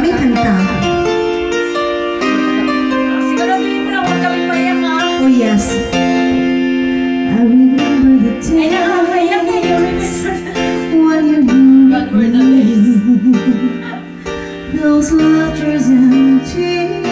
kanta. Oh yes. I remember the day what you were the Those letters and tears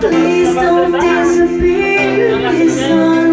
Please don't disappear These are